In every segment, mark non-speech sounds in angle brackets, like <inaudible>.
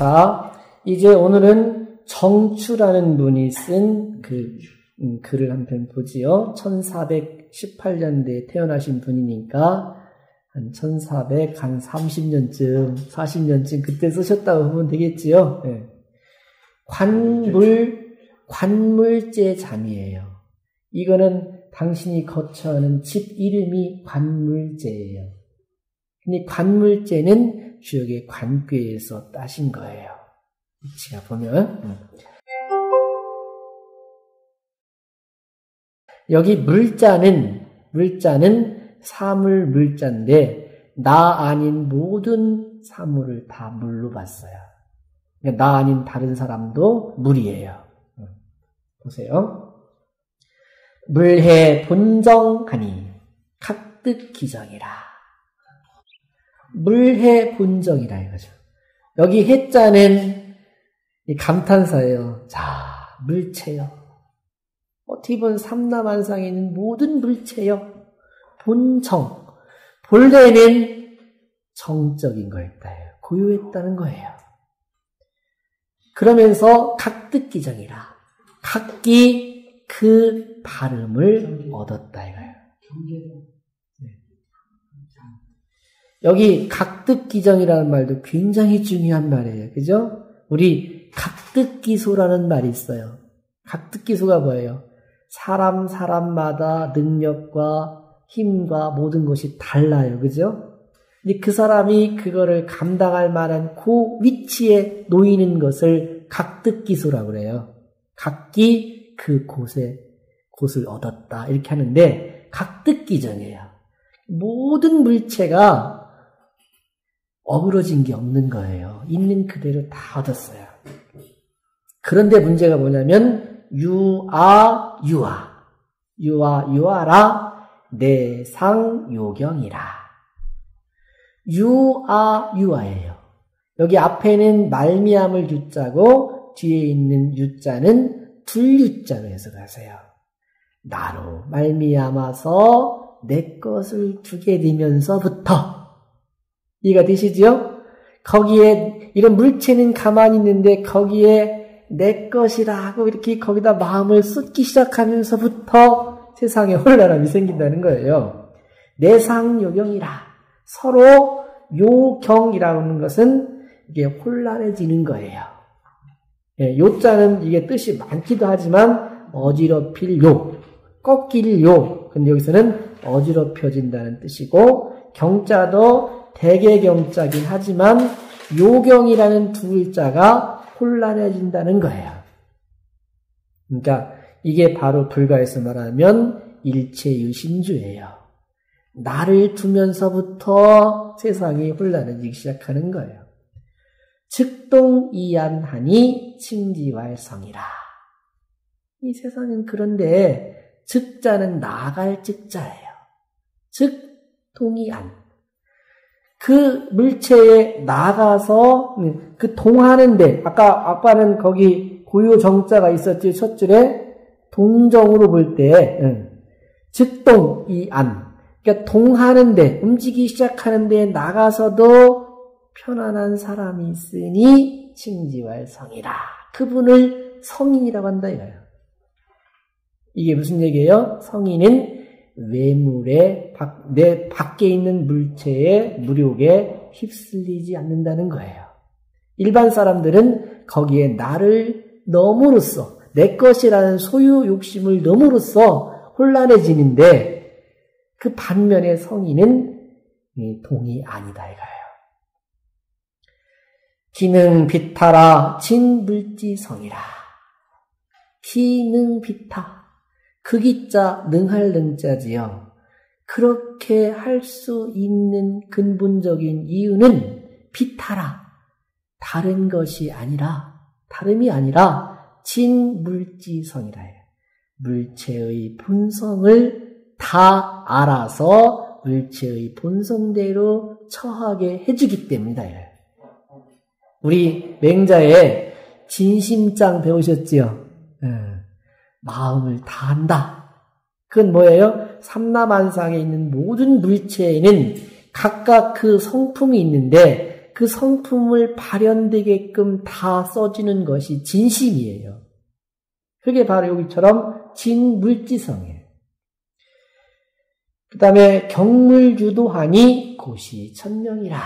자, 이제 오늘은 정추라는 분이 쓴 그, 음, 글을 한 편 보지요. 1418년대에 태어나신 분이니까, 한 1400, 한 30년쯤, 40년쯤 그때 쓰셨다고 보면 되겠지요. 네. 관물, 관물제 잠이에요. 이거는 당신이 거처하는 집 이름이 관물제예요. 근데 관물제는 주역의 관괴에서 따신 거예요. 제가 보면 음. 여기 물자는 물자는 사물 물자인데 나 아닌 모든 사물을 다 물로 봤어요. 그러니까 나 아닌 다른 사람도 물이에요. 음. 보세요. 물해 본정하니 각득 기정이라. 물해 본정이라 이거죠. 여기 해자는 감탄사예요. 자, 물체요. 어떻게 보면 삼남한상에 있는 모든 물체요. 본정. 본래는 정적인 거였다. 고유했다는 거예요. 그러면서 각득기정이라. 각기 그 발음을 얻었다 이거예요. 네. 여기 각득기정이라는 말도 굉장히 중요한 말이에요. 그죠? 우리 각득기소라는 말이 있어요. 각득기소가 뭐예요? 사람 사람마다 능력과 힘과 모든 것이 달라요. 그죠? 근데 그 사람이 그거를 감당할 만한 그 위치에 놓이는 것을 각득기소라고 그래요. 각기 그 곳에 곳을 얻었다 이렇게 하는데 각득기전이에요. 모든 물체가 어그러진 게 없는 거예요. 있는 그대로 다 얻었어요. 그런데 문제가 뭐냐면 유아 유아 유아 유아라 내상 요경이라 유아 유아예요. 여기 앞에는 말미암을 유자고 뒤에 있는 유자는 불유자로 해석하세요. 나로 말미암아서 내 것을 두게 되면서부터 이해가 되시지요? 거기에 이런 물체는 가만히 있는데 거기에 내 것이라고 이렇게 거기다 마음을 쏟기 시작하면서부터 세상에 혼란함이 생긴다는 거예요. 내상 요경이라 서로 요경이라고 하는 것은 이게 혼란해지는 거예요. 예, 요자는 이게 뜻이 많기도 하지만 어지럽힐 요, 꺾일 요. 근데 여기서는 어지럽혀진다는 뜻이고 경자도 대개경자긴 하지만 요경이라는 두 글자가 혼란해진다는 거예요. 그러니까 이게 바로 불가에서 말하면 일체유신주예요. 나를 두면서부터 세상이 혼란해지기 시작하는 거예요. 즉동이안하니 칭지왈성이라. 이 세상은 그런데 즉자는 나갈 즉자예요. 즉 동이안. 그 물체에 나가서 그 동하는데 아까 아빠는 거기 고유 정자가 있었지 첫 줄에 동정으로 볼 때 즉동 이안 그러니까 동하는데 움직이기 시작하는데 나가서도 편안한 사람이 있으니 칭지왈 성이라. 그분을 성인이라고 한다 이거예요. 이게 무슨 얘기예요? 성인은 외물에 내 밖에 있는 물체의 무력에 휩쓸리지 않는다는 거예요. 일반 사람들은 거기에 나를 넘으로써 내 것이라는 소유 욕심을 넘으로써 혼란해지는데 그 반면에 성인은 동이 아니다 이거예요. 기능 비타라 진물지성이라. 기능 비타. 그 기자 능할 능자지요. 그렇게 할 수 있는 근본적인 이유는 비타라. 다른 것이 아니라, 다름이 아니라 진물지성이라 해요. 물체의 본성을 다 알아서 물체의 본성대로 처하게 해주기 때문이다. 우리 맹자의 진심장 배우셨지요? 네. 마음을 다 한다. 그건 뭐예요? 삼남한상에 있는 모든 물체에는 각각 그 성품이 있는데 그 성품을 발현되게끔 다 써주는 것이 진심이에요. 그게 바로 여기처럼 진물지성이에요. 그 다음에 경물유도하니 고시 천명이라.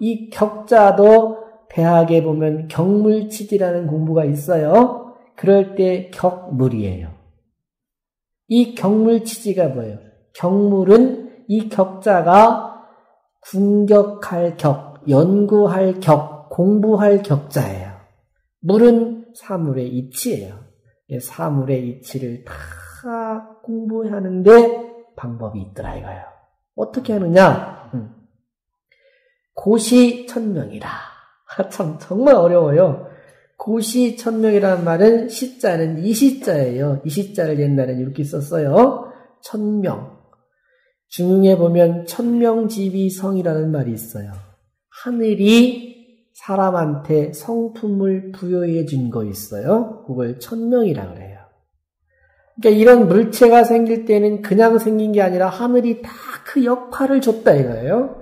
이 격자도 대학에 보면 경물치지라는 공부가 있어요. 그럴 때 격물이에요. 이 경물치지가 뭐예요? 경물은 이 격자가 궁격할 격, 연구할 격, 공부할 격자예요. 물은 사물의 이치예요. 사물의 이치를 다 공부하는데 방법이 있더라 이거예요. 어떻게 하느냐? 음. 고시 천명이라. <laughs> 참 정말 어려워요. 고시 천명이라는 말은 시자는 이시자예요. 이시자를 옛날엔 이렇게 썼어요. 천명. 중에 보면 천명지비성이라는 말이 있어요. 하늘이 사람한테 성품을 부여해 준 거 있어요. 그걸 천명이라 그래요. 그러니까 이런 물체가 생길 때는 그냥 생긴 게 아니라 하늘이 다 그 역할을 줬다 이거예요.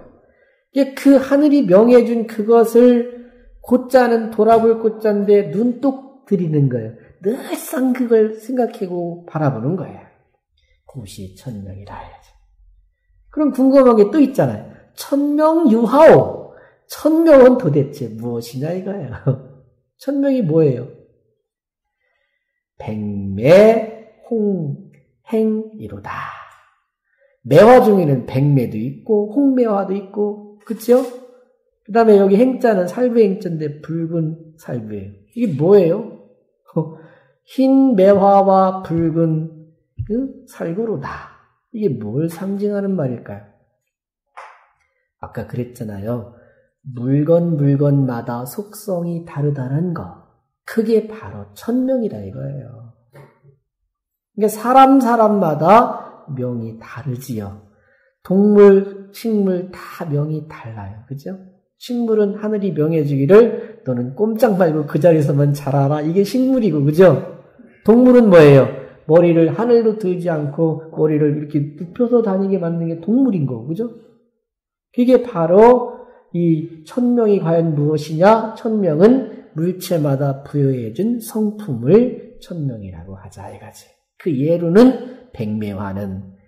그 하늘이 명해준 그것을 곧자는 돌아볼 곧자인데 눈독 들이는 거예요. 늘상 그걸 생각하고 바라보는 거예요. 고시 천명이라 해야지. 그럼 궁금한 게 또 있잖아요. 천명 유하오. 천명은 도대체 무엇이냐 이거예요. <laughs> 천명이 뭐예요? 백매 홍행이로다. 매화 중에는 백매도 있고 홍매화도 있고 그렇죠? 그 다음에 여기 행자는 살부행자인데 붉은 살부예요. 이게 뭐예요? <laughs> 흰 매화와 붉은 그 살구로다. 이게 뭘 상징하는 말일까요? 아까 그랬잖아요. 물건 물건마다 속성이 다르다는 거. 그게 바로 천명이다 이거예요. 그러니까 사람 사람마다 명이 다르지요. 동물, 식물 다 명이 달라요. 그죠? 식물은 하늘이 명해주기를 너는 꼼짝 말고 그 자리에서만 자라라. 이게 식물이고, 그죠? 동물은 뭐예요? 머리를 하늘로 들지 않고 머리를 이렇게 눕혀서 다니게 만드는 게 동물인 거고, 그죠? 그게 바로 이 천명이 과연 무엇이냐? 천명은 물체마다 부여해준 성품을 천명이라고 하자 이거지. 그 예로는 백매화는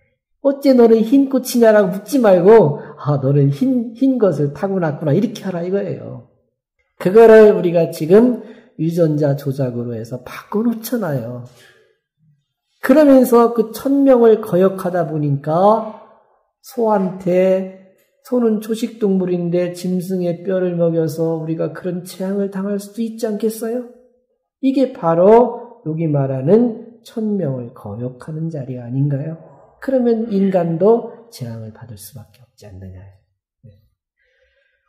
어째 너는 흰 꽃이냐라고 묻지 말고 아 너는 흰, 흰 것을 타고났구나 이렇게 하라 이거예요. 그거를 우리가 지금 유전자 조작으로 해서 바꿔놓잖아요. 그러면서 그 천명을 거역하다 보니까 소한테 소는 초식동물인데 짐승의 뼈를 먹여서 우리가 그런 재앙을 당할 수도 있지 않겠어요? 이게 바로 여기 말하는 천명을 거역하는 자리 아닌가요? 그러면 인간도 재앙을 받을 수밖에 없지 않느냐. 네.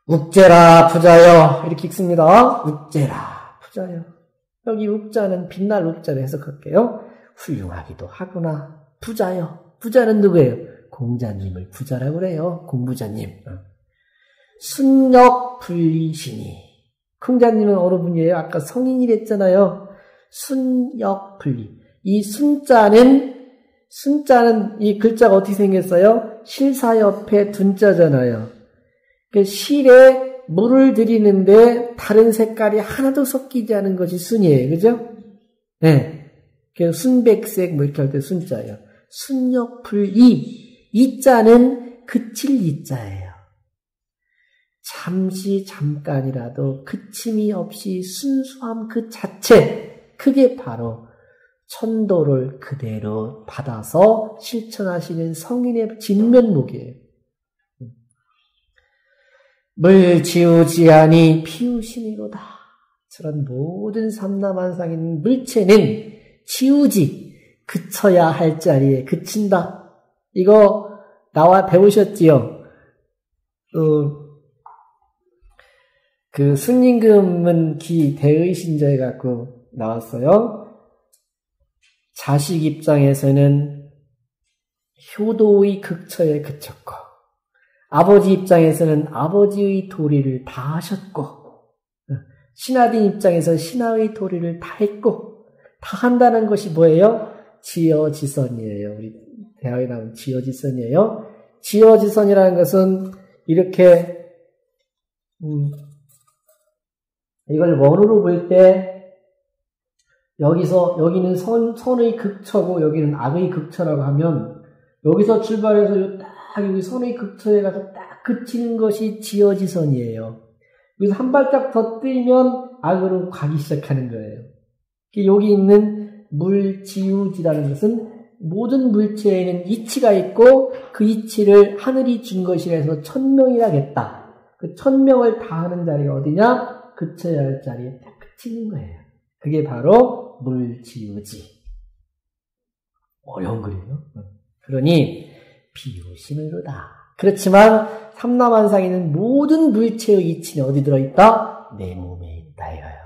uk제라 부자여 이렇게 읽습니다. uk제라 부자여 여기 uk자는 빛날 uk자로 해석할게요. 훌륭하기도 하구나. 부자여 부자는 누구예요? 공자님을 부자라고 그래요. 공부자님. 어. 순역 분리신이 공자님은 어느 분이에요? 아까 성인이랬잖아요. 순역 분리. 이 순자는 순자는 이 글자가 어떻게 생겼어요? 실사 옆에 둔자잖아요. 그 실에 물을 들이는데 다른 색깔이 하나도 섞이지 않은 것이 순이에요. 그죠? 네. 그 순백색 뭐 이렇게 할 때 순자예요. 순역불이 이자는 그칠 이자예요. 잠시 잠깐이라도 그침이 없이 순수함 그 자체 그게 바로 천도를 그대로 받아서 실천하시는 성인의 진면목이에요. 물 지우지 아니 피우시니로다. 저런 모든 삼남한상인 물체는 지우지 그쳐야 할 자리에 그친다. 이거 나와 배우셨지요? 어, 그 순임금은 기 대의신자에 갖고 나왔어요. 자식 입장에서는 효도의 극처에 그쳤고, 아버지 입장에서는 아버지의 도리를 다 하셨고, 신하딘 입장에서 신하의 도리를 다 했고, 다 한다는 것이 뭐예요? 지어지선이에요. 우리 대학에 나온 지어지선이에요. 지어지선이라는 것은 이렇게 음, 이걸 원으로 볼 때 여기서 여기는 선, 선의 극처고 여기는 악의 극처라고 하면 여기서 출발해서 딱 여기 선의 극처에 가서 딱 그치는 것이 지어지선이에요. 여기서 한 발짝 더 뛰면 악으로 가기 시작하는 거예요. 여기 있는 물지우지라는 것은 모든 물체에는 이치가 있고 그 이치를 하늘이 준 것이라 해서 천명이라겠다. 그 천명을 다하는 자리가 어디냐? 그쳐야 할 자리에 딱 그치는 거예요. 그게 바로 물지우지. 어려운 글이에요. 그러니 비유심으로다. 그렇지만 삼남한상에는 모든 물체의 이치는 어디 들어있다? 내 몸에 있다 이거예요.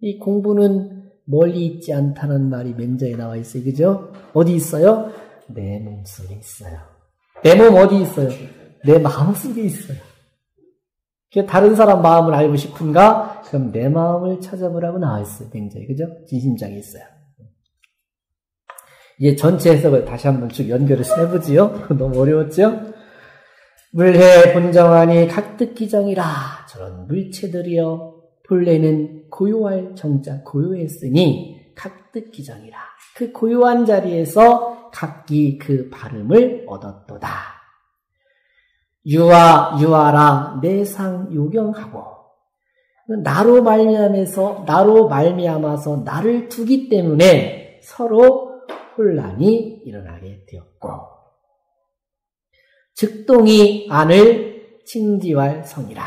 이 공부는 멀리 있지 않다는 말이 맹자에 나와 있어요. 그죠? 어디 있어요? 내 몸속에 있어요. 내 몸 어디 있어요? 내 마음속에 있어요. 다른 사람 마음을 알고 싶은가? 그럼 내 마음을 찾아보라고 나와 있어요. 맹자에. 그죠? 진심장에 있어요. 이제 전체 해석을 다시 한번 쭉 연결을 해보지요. <laughs> 너무 어려웠죠? 물해 본정하니 각득기정이라 저런 물체들이여 본래는 고요할 정자 고요했으니 각득기정이라 그 고요한 자리에서 각기 그 발음을 얻었도다. 유아 유아라 내상 요경하고 나로 말미암아서 나로 말미암아서 나를 두기 때문에 서로 혼란이 일어나게 되었고 즉동이 안을 칭지할 성이라.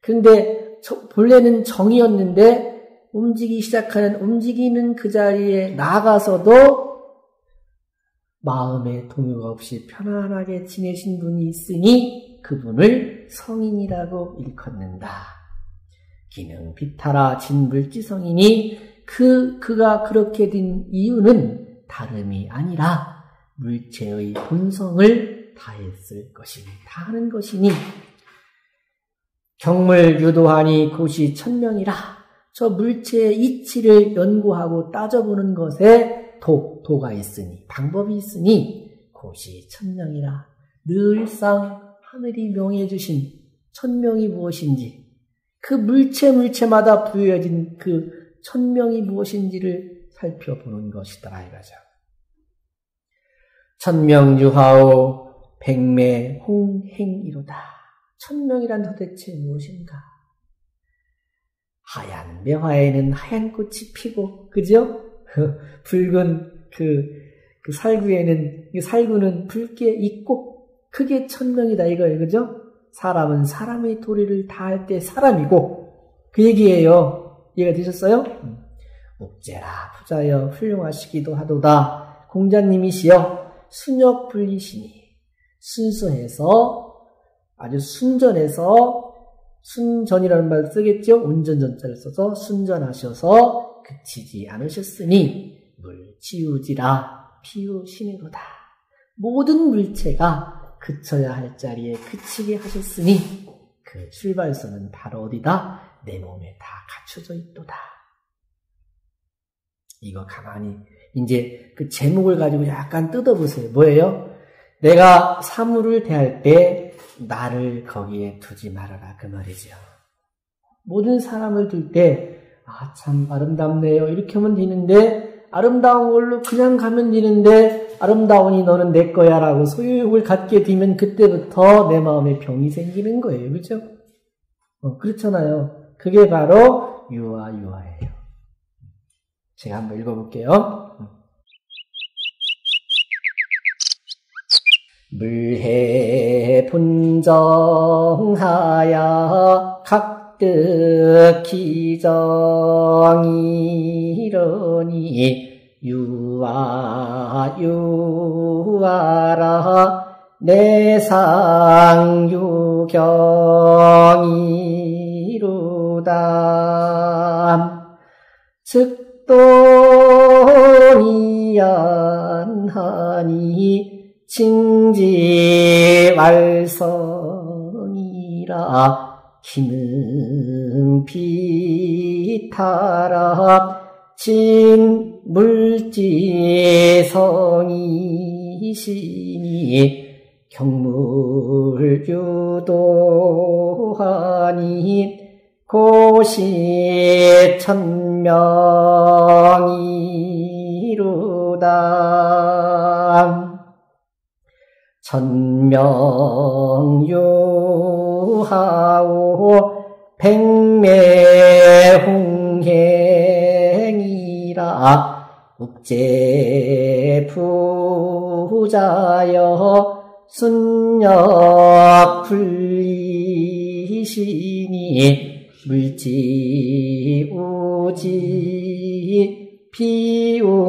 그런데 본래는 정이었는데 움직이기 시작하는 움직이는 그 자리에 나가서도 마음의 동요가 없이 편안하게 지내신 분이 있으니 그분을 성인이라고 일컫는다. 기능 비타라 진물지성이니 그 그가 그렇게 된 이유는 다름이 아니라 물체의 본성을 다했을 것이니 다하는 것이니 경물 유도하니 곳이 천명이라 저 물체의 이치를 연구하고 따져보는 것에 도, 도가 있으니 방법이 있으니 곳이 천명이라 늘상 하늘이 명해 주신 천명이 무엇인지 그 물체 물체마다 부여진 그 천명이 무엇인지를 살펴보는 것이다 이거죠. 천명유하오 백매 홍행이로다. 천명이란 도대체 무엇인가? 하얀 매화에는 하얀 꽃이 피고, 그죠? <laughs> 붉은 그, 그 살구에는, 그 살구는 붉게 있고, 그게 천명이다 이거예요. 그죠? 사람은 사람의 도리를 다할 때 사람이고, 그 얘기예요. 이해가 되셨어요? 옥제라 부자여 훌륭하시기도 하도다. 공자님이시여 순역 불리시니 순수해서 아주 순전해서 순전이라는 말을 쓰겠죠. 운전전자를 써서 순전하셔서 그치지 않으셨으니 물 치우지라 피우시는거다. 모든 물체가 그쳐야 할 자리에 그치게 하셨으니 그 출발선은 바로 어디다? 내 몸에 다 갖춰져 있도다. 이거 가만히 이제 그 제목을 가지고 약간 뜯어보세요. 뭐예요? 내가 사물을 대할 때 나를 거기에 두지 말아라 그 말이죠. 모든 사람을 둘 때 아 참 아름답네요 이렇게 하면 되는데 아름다운 걸로 그냥 가면 되는데 아름다우니 너는 내 거야 라고 소유욕을 갖게 되면 그때부터 내 마음에 병이 생기는 거예요. 그렇죠? 어, 그렇잖아요. 그게 바로 유아 유아예요. 제가 한번 읽어볼게요. 물해 분정하야 각 득 기정이러니 유아 유아라. 내상 유경이루다. 즉도니안하니 징지왈성이라 기능 비타라 진물지성이시니 경물유도하니 고시 천명이루다. 천명유 하오 백매홍행이라 국제 부자여 순력 불리시니 물지 우지 피우시는